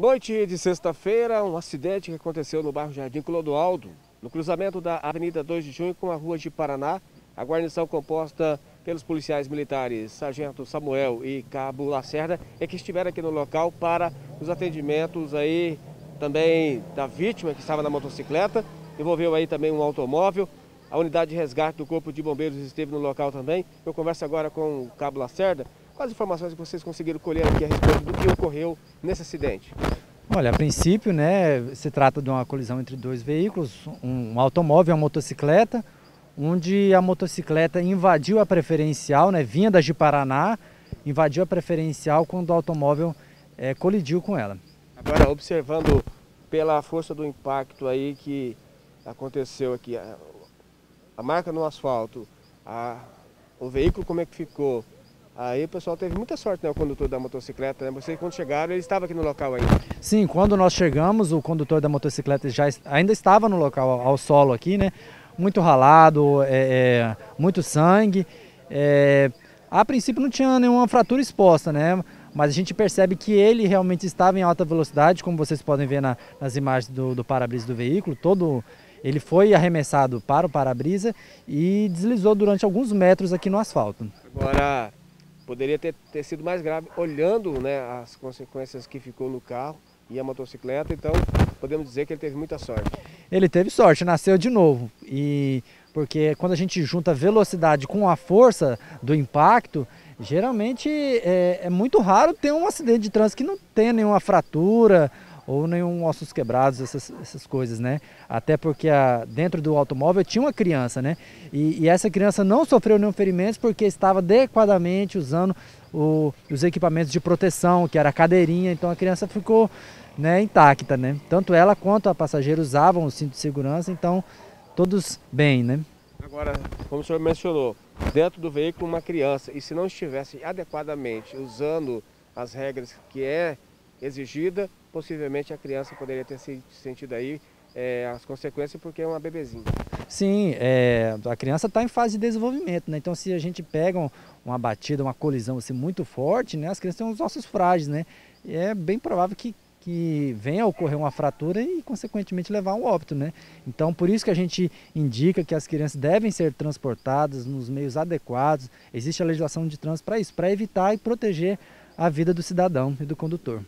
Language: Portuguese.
Noite de sexta-feira, um acidente que aconteceu no bairro Jardim Clodoaldo, no cruzamento da Avenida 2 de Junho com a Rua de Paraná. A guarnição composta pelos policiais militares Sargento Samuel e Cabo Lacerda é que estiveram aqui no local para os atendimentos aí também da vítima que estava na motocicleta. Envolveu aí também um automóvel. A unidade de resgate do Corpo de Bombeiros esteve no local também. Eu converso agora com o Cabo Lacerda. Quais informações vocês conseguiram colher aqui a respeito do que ocorreu nesse acidente? Olha, a princípio, né, se trata de uma colisão entre dois veículos, um automóvel e uma motocicleta, onde a motocicleta invadiu a preferencial, né, vinha da Paraná, invadiu a preferencial quando o automóvel é, colidiu com ela. Agora, observando pela força do impacto aí que aconteceu aqui, a, a marca no asfalto, a, o veículo como é que ficou, Aí o pessoal teve muita sorte, né, o condutor da motocicleta, né? Vocês quando chegaram, ele estava aqui no local ainda. Sim, quando nós chegamos, o condutor da motocicleta já ainda estava no local, ao solo aqui, né? Muito ralado, é, é, muito sangue. É, a princípio não tinha nenhuma fratura exposta, né? Mas a gente percebe que ele realmente estava em alta velocidade, como vocês podem ver na, nas imagens do, do para-brisa do veículo, todo ele foi arremessado para o para-brisa e deslizou durante alguns metros aqui no asfalto. Agora, Poderia ter, ter sido mais grave, olhando né, as consequências que ficou no carro e a motocicleta, então podemos dizer que ele teve muita sorte. Ele teve sorte, nasceu de novo. E porque quando a gente junta velocidade com a força do impacto, geralmente é, é muito raro ter um acidente de trânsito que não tenha nenhuma fratura ou nenhum ossos quebrados, essas, essas coisas, né? Até porque a, dentro do automóvel tinha uma criança, né? E, e, essa criança não sofreu nenhum ferimento porque estava adequadamente usando o, os equipamentos de proteção, que era a cadeirinha, então a criança ficou né, intacta, né? Tanto ela quanto a passageira usavam o cinto de segurança, então todos bem, né? Agora, como o senhor mencionou, dentro do veículo uma criança, e se não estivesse adequadamente usando as regras que é exigida, possivelmente a criança poderia ter sentido aí é, as consequências porque é uma bebezinha. Sim, é, a criança está em fase de desenvolvimento, né? Então se a gente pega uma batida, uma colisão assim, muito forte, né? As crianças têm os ossos frágeis, né? E é bem provável que, que venha a ocorrer uma fratura e consequentemente levar um óbito, né? Então por isso que a gente indica que as crianças devem ser transportadas nos meios adequados. Existe a legislação de trânsito para isso, para evitar e proteger a vida do cidadão e do condutor.